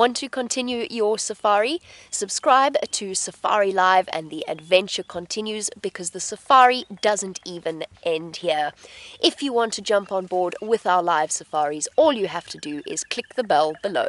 Want to continue your safari? Subscribe to Safari Live and the adventure continues because the safari doesn't even end here. If you want to jump on board with our live safaris, all you have to do is click the bell below.